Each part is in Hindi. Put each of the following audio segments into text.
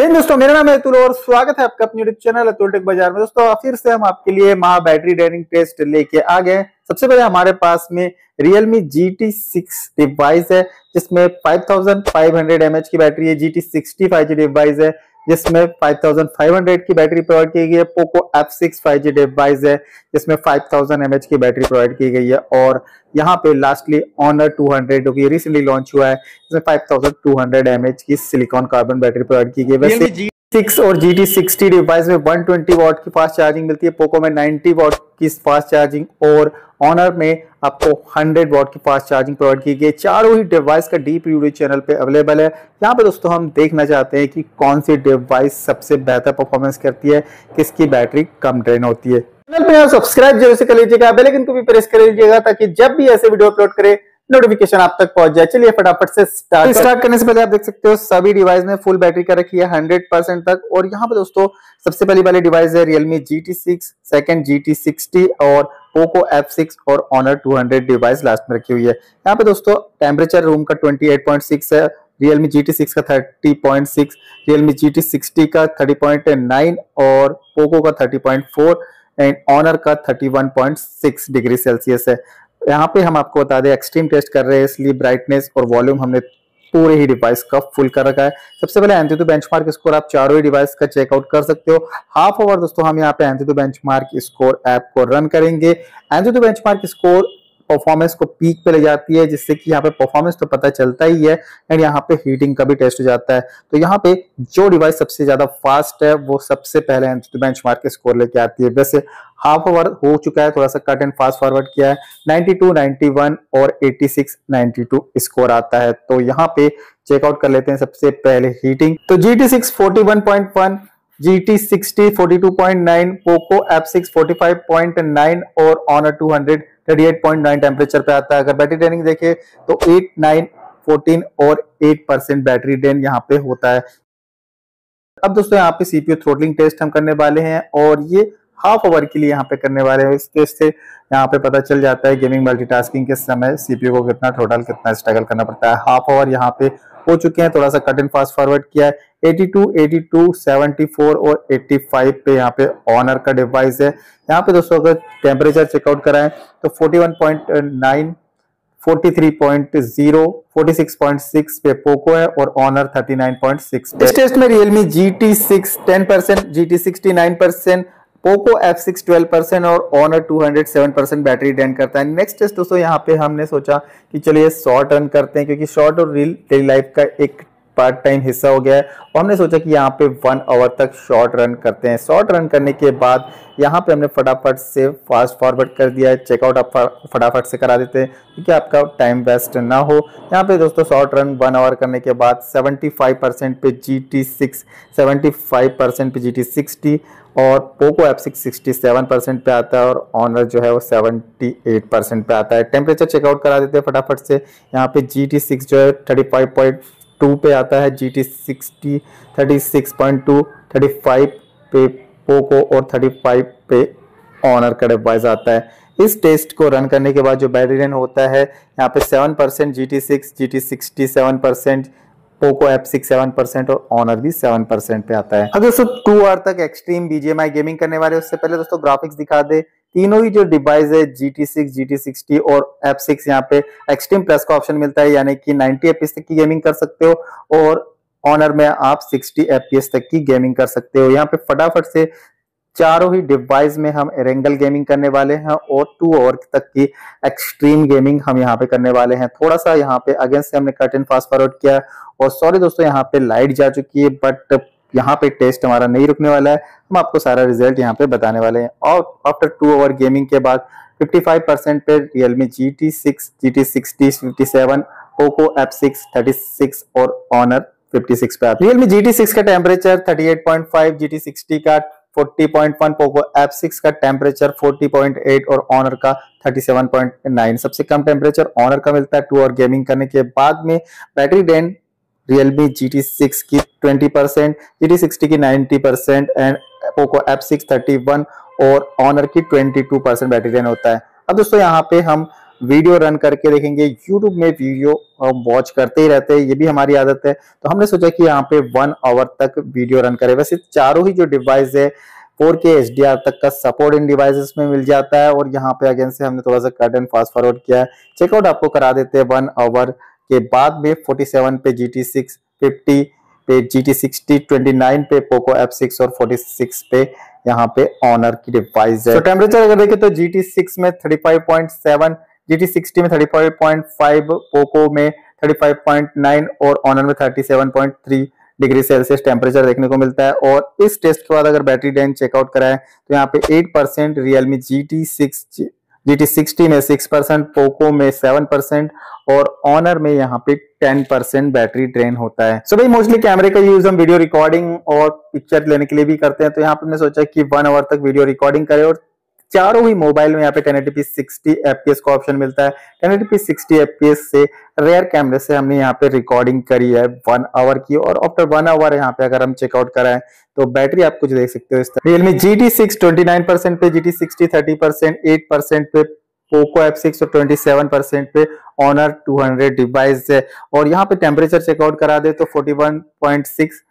जय दोस्तों, मेरा नाम है अतुल और स्वागत है आपका अपने यूट्यूब चैनल अतुल टेक बाज़ार में। दोस्तों, फिर से हम आपके लिए महा बैटरी ड्रेनिंग टेस्ट लेके आ गए सबसे पहले हमारे पास में Realme GT6 डिवाइस है, जिसमें 5500 mAh की बैटरी है। GT60 5G डिवाइस है। जिसमें 5500 की बैटरी प्रोवाइड की गई है। पोको F6 5G डिवाइस है, जिसमें 5000 mAh की बैटरी प्रोवाइड की गई है। और यहाँ पे लास्टली ऑनर 200 जो कि रिसेंटली लॉन्च हुआ है इसमें 5200 mAh की सिलिकॉन कार्बन बैटरी प्रोवाइड की गई है। सिक्स और जी टी सिक्सटी डिवाइस में 120 वॉट की फास्ट चार्जिंग मिलती है। पोको में 90 वॉट की फास्ट चार्जिंग और ऑनर में आपको 100 वॉट की फास्ट चार्जिंग प्रोवाइड की गई है। चारों ही डिवाइस का डीप वीडियो चैनल पे अवेलेबल है। यहाँ पे दोस्तों हम देखना चाहते हैं कि कौन सी डिवाइस सबसे बेहतर परफॉर्मेंस करती है, किसकी बैटरी कम ड्रेन होती है। चैनल पे सब्सक्राइब ज़रूर से कर लीजिएगा बेलेकिन को भी प्रेस कर लीजिएगा ताकि जब भी ऐसे वीडियो अपलोड करें नोटिफिकेशन आप तक पहुँच जाए। चलिए फटाफट से स्टार्ट स्टार्ट करने से पहले आप देख सकते हो सभी डिवाइस में फुल बैटरी का रखी है हंड्रेड परसेंट तक। और यहाँ पे दोस्तों सबसे पहली वाली डिवाइस है Realme G T six second G T sixty और पोको एफ़ सिक्स और Honor two hundred device last में रखी हुई है। यहाँ पे दोस्तों टेम्परेचर रूम का ट्वेंटी एट पॉइंट सिक्स है रियलमी जी टी सिक्स का thirty point six Realme G T sixty का थर्टी पॉइंट नाइन और पोको का thirty point four and Honor का thirty one point six degree Celsius है। यहाँ पे हम आपको बता दें एक्सट्रीम टेस्ट कर रहे हैं, इसलिए ब्राइटनेस और वॉल्यूम हमने पूरे ही डिवाइस का फुल कर रखा है। सबसे पहले एंथी बेंचमार्क स्कोर आप चारों ही डिवाइस का चेकआउट कर सकते हो। हाफ़ आवर दोस्तों, हम यहाँ पे एंथी बेंचमार्क स्कोर ऐप को रन करेंगे। एंथी बेंचमार्क स्कोर परफॉर्मेंस को पीक पे ले जाती है जिससे कि यहाँ पे परफॉर्मेंस तो पता चलता ही है एंड यहाँ पे हीटिंग का भी टेस्ट हो जाता है। तो यहाँ पे जो डिवाइस सबसे ज़्यादा फास्ट है वो सबसे पहले बेंच मार्क स्कोर लेके आती है। वैसे हाफ़ ओवर हो चुका है थोड़ा सा कट एंड फास्ट फॉरवर्ड किया है। 92, 91 और 86, 92 स्कोर आता है। तो यहाँ पे चेकआउट कर लेते हैं सबसे पहले हीटिंग तो G T six forty one point one G T sixty forty two point nine Poco F six forty five point nine और ऑनर टू हंड्रेड 38.9 टेम्परेचर पे आता है। अगर बैटरी ड्रेनिंग देखे तो 8, 9, 14 और 8 परसेंट बैटरी ड्रेन यहाँ पे होता है। अब दोस्तों यहाँ पे सीपीयू थ्रोटलिंग टेस्ट हम करने वाले हैं और ये हाफ़ ओवर के लिए यहाँ पे करने वाले हैं। इस टेस्ट से यहाँ पे पता चल जाता है गेमिंग मल्टीटास्किंग के समय सीपीयू को कितना टोटल कितना स्ट्रगल करना पड़ता है। हाफ़ ओवर यहाँ पे हो चुके हैं थोड़ा सा कट एंड फास्ट फॉरवर्ड किया है। 82, 82, 74 और 85 पे यहाँ पे ऑनर का डिवाइस है। यहाँ पे दोस्तों अगर टेम्परेचर चेकआउट कराएँ तो 41.9 43.0 46.6 पे पोको है और ऑनर 39.6 पे। इस टेस्ट में Realme GT6 10 percent G T percent Poco F6 12 percent और ऑनर 207 परसेंट बैटरी डेन करता है। नेक्स्ट टेस्ट दोस्तों यहाँ पे हमने सोचा कि चलिए शॉर्ट रन करते हैं क्योंकि शॉर्ट और रील डेली लाइफ का एक पार्ट टाइम हिस्सा हो गया है। और हमने सोचा कि यहाँ पे वन आवर तक शॉर्ट रन करते हैं। शॉर्ट रन करने के बाद यहाँ पे हमने फटाफट से फास्ट फॉरवर्ड कर दिया है। चेकआउट आप फटाफट से करा देते हैं, क्योंकि आपका टाइम वेस्ट ना हो। यहाँ पे दोस्तों शॉर्ट रन वन आवर करने के बाद 75 परसेंट पे G T six seventy percent पे जी टी सिक्सटी और Poco F six sixty seven percent पे आता है और ऑनर जो है वो सेवेंटी एट परसेंट पे आता है। टेम्परेचर चेकआउट करा देते हैं फटाफट से। यहाँ पे जी टी सिक्स जो है थर्टी फाइव पॉइंट टू पे आता है G T sixty thirty six point two thirty five पे पोको और थर्टी फाइव पे ऑनर का डिवाइस आता है। इस टेस्ट को रन करने के बाद जो बैटरी रन होता है, यहाँ पे seven percent G T six G T sixty seven percent Poco F six seven percent और ऑनर भी सेवन परसेंट पे आता है। अगर दोस्तों टू आवर तक एक्सट्रीम बीजेएमआई गेमिंग करने वाले उससे पहले दोस्तों ग्राफिक्स दिखा दे। तीनों ही जो डिवाइस है G T six G T sixty और एफ़ सिक्स यहाँ पे एक्सट्रीम प्लस का ऑप्शन मिलता है, यानी कि 90 एपीएस तक की गेमिंग कर सकते हो और ऑनर में आप 60 एपीएस तक की गेमिंग कर सकते हो। यहाँ पे फटाफट से चारों ही डिवाइस में हम एरेंगल गेमिंग करने वाले हैं और टू आवर तक की एक्सट्रीम गेमिंग हम यहाँ पे करने वाले हैं। थोड़ा सा यहाँ पे अगेंस्ट से हमने कट एंड फास्ट फॉरवर्ड किया और सॉरी दोस्तों, यहाँ पे लाइट जा चुकी है बट यहाँ पे टेस्ट हमारा नहीं रुकने वाला है। हम आपको सारा रिज़ल्ट यहाँ पे बताने वाले हैं। और आफ्टर टू आवर गेमिंग के बाद 55 परसेंट पे Realme G T six G T sixty fifty seven Poco F six thirty six और ऑनर 56 पे आता रियलमी जी टी सिक्स का टेम्परेचर 38.5 जी टी सिक्सटी का 40.1 पोको F6 का टेम्परेचर 40.8 और ऑनर का 37.9 सबसे कम टेम्परेचर ऑनर का मिलता है टू और गेमिंग करने के बाद में। Battery drain Realme G T six की twenty percent G T sixty की ninety percent and Poco F six thirty one और ऑनर की twenty two percent battery drain होता है। अब दोस्तों, यहाँ पे हम वीडियो रन करके देखेंगे। यूट्यूब में वीडियो वॉच करते ही रहते हैं, ये भी हमारी आदत है। तो हमने सोचा कि यहाँ पे वन आवर तक वीडियो रन करे। वैसे चारों ही जो डिवाइस है फोर के एच तक का सपोर्ट इन डिवाइसेस में मिल जाता है। और यहाँ पे अगेन से हमने थोड़ा सा कट एंड फास्ट फॉरवर्ड किया है। चेकआउट आपको करा देते हैं वन आवर के बाद में 47 पे जी टी सिक्स फिफ्टी पे G T sixty twenty nine पे पोको एफ़ सिक्स और 46 पे यहाँ पे ऑनर की डिवाइस है। टेम्परेचर अगर देखें तो जी टी सिक्स में 35.7 जी टी सिक्सटी में 35.5 पोको में 35.9 और ऑनर में 37.3 डिग्री सेल्सियस टेम्परेचर देखने को मिलता है। और इस टेस्ट के बाद अगर बैटरी डेन चेकआउट कराएँ तो यहाँ पे 8 percent Realme G T six G T sixty में सिक्स परसेंट पोको में सेवन परसेंट और ऑनर में यहाँ पे टेन परसेंट बैटरी ड्रेन होता है। सो भाई मोस्टली कैमरे का यूज़ हम वीडियो रिकॉर्डिंग और पिक्चर लेने के लिए भी करते हैं। तो यहाँ पे हमने सोचा कि वन आवर तक वीडियो रिकॉर्डिंग करें और चारों ही मोबाइल में यहाँ पे 1080p 60 fps का ऑप्शन मिलता है। 1080p 60 fps से रेयर कैमरे से हमने यहाँ पे रिकॉर्डिंग करी है वन आवर की और आफ्टर वन आवर यहाँ पे अगर हम चेकआउट कराएँ तो बैटरी आप कुछ देख सकते हो इस तरह। Realme G T six twenty nine percent पे G T sixty thirty percent eight percent पे पोको एफ़ सिक्स और ट्वेंटी सेवन परसेंट पे ऑनर टू हंड्रेड डिवाइस है। और यहाँ पे टेम्परेचर चेकआउट करा दे तो forty one point six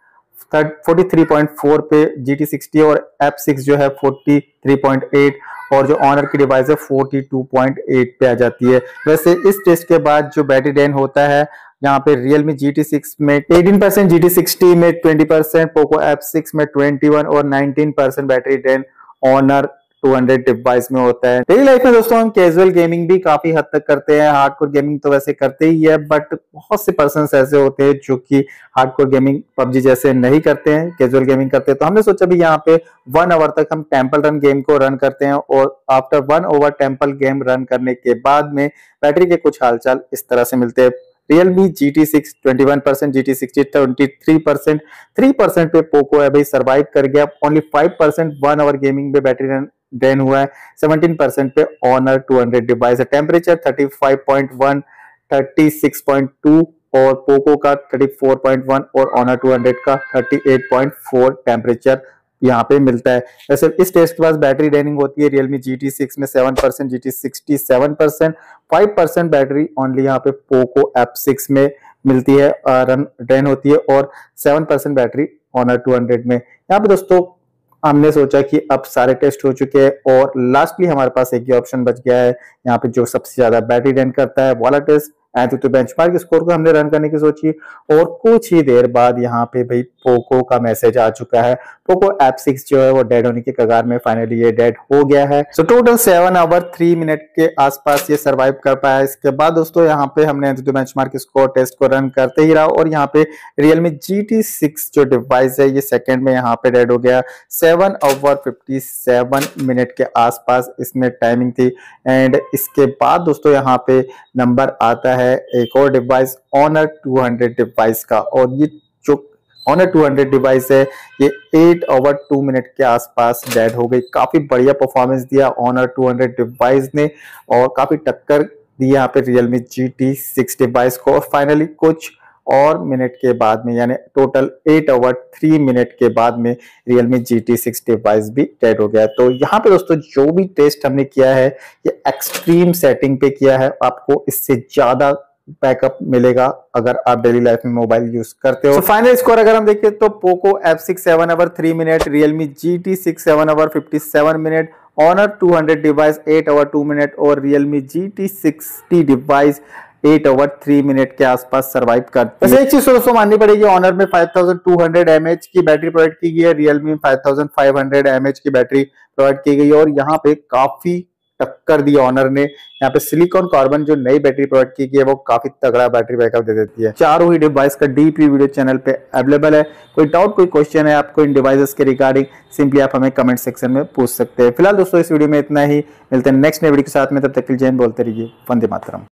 forty three point four पे जी टी सिक्सटी और एप सिक्स जो है फोर्टी थ्री पॉइंट एट और जो ऑनर की डिवाइस है फोर्टी टू पॉइंट एट पे आ जाती है। वैसे इस टेस्ट के बाद जो बैटरी डेन होता है, यहाँ पे Realme GT6 में 18 परसेंट जी टी में 20 परसेंट पोको एफ़ सिक्स में 21 और 19 percent battery drain Honor 200 device में होता है। डेली लाइफ में दोस्तों, हम कैजुअल गेमिंग भी काफ़ी हद तक करते हैं। हार्डकोर गेमिंग तो वैसे करते ही है बट बहुत से पर्सन ऐसे होते हैं जो कि हार्डकोर गेमिंग पबजी जैसे नहीं करते हैं कैजुअल गेमिंग करते हैं। तो हमने सोचा भी यहाँ पे वन आवर तक हम टेंपल रन गेम को रन करते हैं और after one hour temple game run करने के बाद में बैटरी के कुछ हालचाल इस तरह से मिलते हैं। Realme GT6 21 percent G T sixty twenty three percent पे पोको है भाई सर्वाइव कर गया। Only five percent one hour gaming पे बैटरी रन ड्रेन हुआ है। 17 परसेंट पे ऑनर 200 डिवाइस है। टेम्परेचर 35.1 36.2 और पोको का 34.1 और ऑनर 200 का 38.4 टेम्परेचर यहाँ पे मिलता है। वैसे इस टेस्ट के पास बैटरी ड्रेनिंग होती है रियलमी जी टी सिक्स में seven percent G T sixty seven percent five percent battery only यहाँ पे पोको एप सिक्स में मिलती है रन ड्रेन होती है और seven percent battery Honor two hundred में। यहाँ पे दोस्तों हमने सोचा कि अब सारे टेस्ट हो चुके हैं और लास्टली हमारे पास एक ही ऑप्शन बच गया है। यहाँ पे जो सबसे ज़्यादा बैटरी रेंट करता है, वाला टेस्ट एंड तो बेंचमार्क स्कोर को हमने रन करने की सोची और कुछ ही देर बाद यहाँ पे भाई पोको का मैसेज आ चुका है। पोको एप सिक्स जो है वो डेड होने के कगार में फाइनली ये डेड हो गया है। So total seven hour three minute के आसपास ये सर्वाइव कर पाया। इसके बाद दोस्तों यहाँ पे हमने बेंचमार्क स्कोर टेस्ट को रन करते ही रहा और यहाँ पे रियलमी जी टी सिक्स जो डिवाइस है ये सेकेंड में यहाँ पे डेड हो गया। Seven hour fifty seven minute के आसपास इसमें टाइमिंग थी। एंड इसके बाद दोस्तों यहाँ पे नंबर आता है एक और डिवाइस ऑनर 200 डिवाइस का। और ये जो ऑनर 200 डिवाइस है, ये 8 ओवर 2 मिनट के आसपास डेड हो गई। काफ़ी बढ़िया परफॉर्मेंस दिया ऑनर 200 डिवाइस ने और काफ़ी टक्कर दी यहाँ पे Realme G T six device को। और फाइनली कुछ और मिनट के बाद में, यानी total eight hour three minute के बाद में Realme G T six device भी डेड हो गया तो यहाँ पे दोस्तों, जो भी टेस्ट हमने किया है, ये एक्सट्रीम सेटिंग पे किया है। आपको इससे ज़्यादा बैकअप मिलेगा अगर आप डेली लाइफ में मोबाइल यूज़ करते हो। फाइनल स्कोर अगर हम देखें तो Poco F six seven hour three minute Realme G T six seven hour fifty seven minute Honor two hundred device eight hour two minute और Realme G T sixty device eight hour three minute के आसपास सर्वाइव करती है। एक चीज़ दोस्तों माननी पड़ेगी ऑनर में 5200 एमएच की बैटरी प्रोवाइड की गई है रियलमी में 5500 एमएच की बैटरी प्रोवाइड की गई है, और यहाँ पे काफ़ी टक्कर दी ऑनर ने। यहाँ पे सिलिकॉन कार्बन जो नई बैटरी प्रोवाइड की गई है, वो काफ़ी तगड़ा बैटरी बैकअप दे देती है। चारों ही डिवाइस का डीपी वीडियो चैनल पे अवेलेबल है। कोई डाउट कोई क्वेश्चन है आपको इन डिवाइसेस के रिगार्डिंग सिंपली आप हमें कमेंट सेक्शन में पूछ सकते हैं। फ़िलहाल दोस्तों, इस वीडियो में इतना ही। मिलते हैं नेक्स्ट वीडियो के साथ में। तब तक जैन बोलते रहिए, वंदे मातरम।